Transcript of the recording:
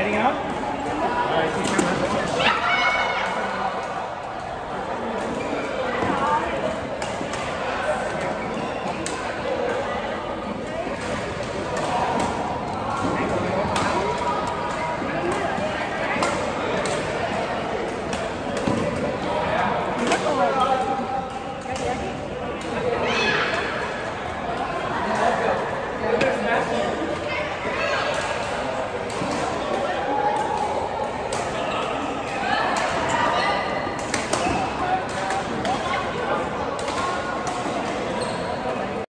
Heading out? All right,